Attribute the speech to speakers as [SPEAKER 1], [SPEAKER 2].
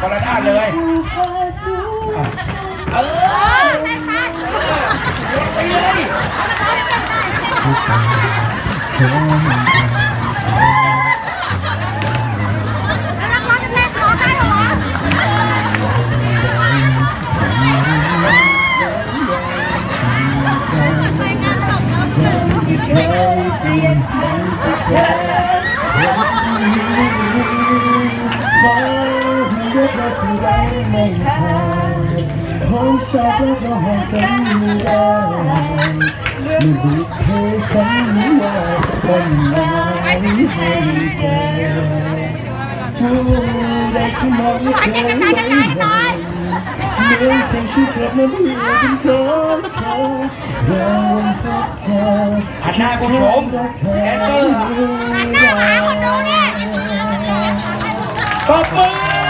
[SPEAKER 1] คนละด้านเลย เออไปเลย
[SPEAKER 2] แล้วนักร้องจะเต้นขอได้เหรอ ไปงานศพแล้วเชิญ
[SPEAKER 3] เคยเปลี่ยนแปลงจากเธ có chỉ lấy mình hàng Hôn xa biết đâu hàng cánh như là Mình biết thế sáng là Còn lại hàng
[SPEAKER 1] trời Đây không mong như thế lấy mình Nếu chẳng chịu gặp nó đi đến khó thơ
[SPEAKER 2] Đau quên khó thơ Anh hai con trộm Em sư Anh hai con
[SPEAKER 1] đồ nè Tập ơn